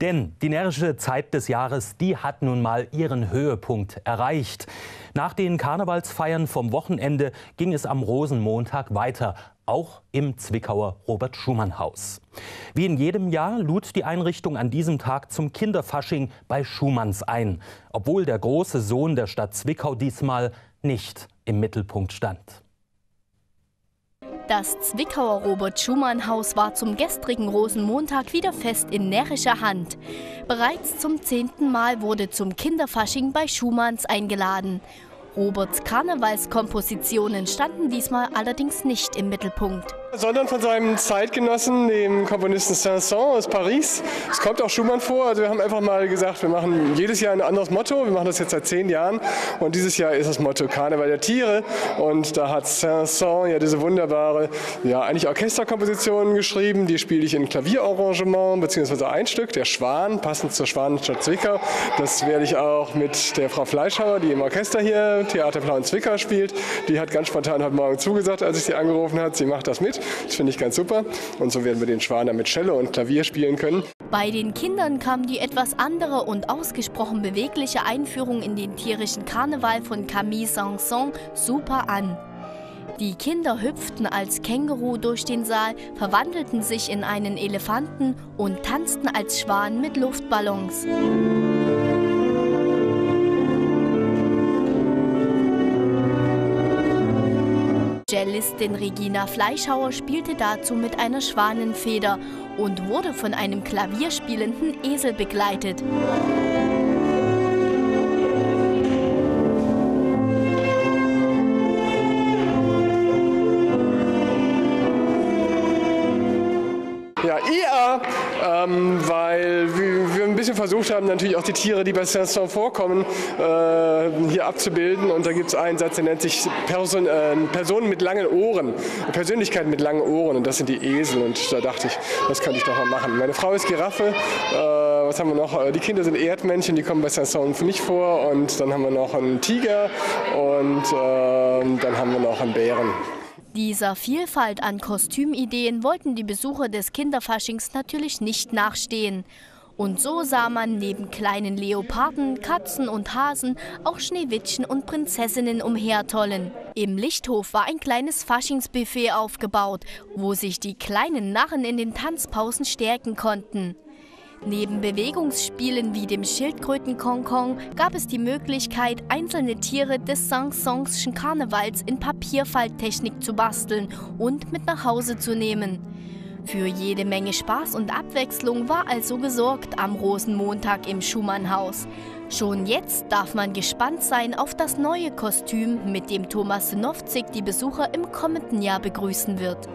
Denn die närrische Zeit des Jahres, die hat nun mal ihren Höhepunkt erreicht. Nach den Karnevalsfeiern vom Wochenende ging es am Rosenmontag weiter, auch im Zwickauer Robert-Schumann-Haus. Wie in jedem Jahr lud die Einrichtung an diesem Tag zum Kinderfasching bei Schumanns ein, obwohl der große Sohn der Stadt Zwickau diesmal nicht im Mittelpunkt stand. Das Zwickauer Robert-Schumann-Haus war zum gestrigen Rosenmontag wieder fest in närrischer Hand. Bereits zum zehnten Mal wurde zum Kinderfasching bei Schumanns eingeladen. Roberts Karnevalskompositionen standen diesmal allerdings nicht im Mittelpunkt sondern von seinem Zeitgenossen, dem Komponisten Saint-Saëns aus Paris. Es kommt auch Schumann vor. Also wir haben einfach mal gesagt, wir machen jedes Jahr ein anderes Motto. Wir machen das jetzt seit zehn Jahren und dieses Jahr ist das Motto Karneval der Tiere. Und da hat Saint-Saëns ja diese wunderbare, ja eigentlich Orchesterkomposition geschrieben. Die spiele ich in Klavierarrangement beziehungsweise ein Stück, der Schwan, passend zur Schwanenstadt Zwickau. Das werde ich auch mit der Frau Fleischhauer, die im Orchester hier Theaterplan Zwickau spielt. Die hat ganz spontan heute Morgen zugesagt, als ich sie angerufen hat. Sie macht das mit. Das finde ich ganz super. Und so werden wir den Schwan dann mit Cello und Klavier spielen können. Bei den Kindern kam die etwas andere und ausgesprochen bewegliche Einführung in den tierischen Karneval von Camille Sanson super an. Die Kinder hüpften als Känguru durch den Saal, verwandelten sich in einen Elefanten und tanzten als Schwan mit Luftballons. Cellistin Regina Fleischhauer spielte dazu mit einer Schwanenfeder und wurde von einem klavierspielenden Esel begleitet. Ja, IA, ähm, ein bisschen versucht haben, natürlich auch die Tiere, die bei Saint-Saëns vorkommen, äh, hier abzubilden. Und da gibt es einen Satz, der nennt sich Person, äh, Personen mit langen Ohren, Persönlichkeiten mit langen Ohren. Und das sind die Esel. Und da dachte ich, das könnte ich doch mal machen. Meine Frau ist Giraffe. Äh, was haben wir noch? Äh, die Kinder sind Erdmännchen, die kommen bei Saint-Saëns nicht vor. Und dann haben wir noch einen Tiger und ähm, dann haben wir noch einen Bären. Dieser Vielfalt an Kostümideen wollten die Besucher des Kinderfaschings natürlich nicht nachstehen. Und so sah man neben kleinen Leoparden, Katzen und Hasen auch Schneewittchen und Prinzessinnen umhertollen. Im Lichthof war ein kleines Faschingsbuffet aufgebaut, wo sich die kleinen Narren in den Tanzpausen stärken konnten. Neben Bewegungsspielen wie dem Schildkröten-Konkong gab es die Möglichkeit, einzelne Tiere des Saint-Saënschen Karnevals in Papierfalttechnik zu basteln und mit nach Hause zu nehmen. Für jede Menge Spaß und Abwechslung war also gesorgt am Rosenmontag im Schumannhaus. Schon jetzt darf man gespannt sein auf das neue Kostüm, mit dem Thomas Sinowczyk die Besucher im kommenden Jahr begrüßen wird.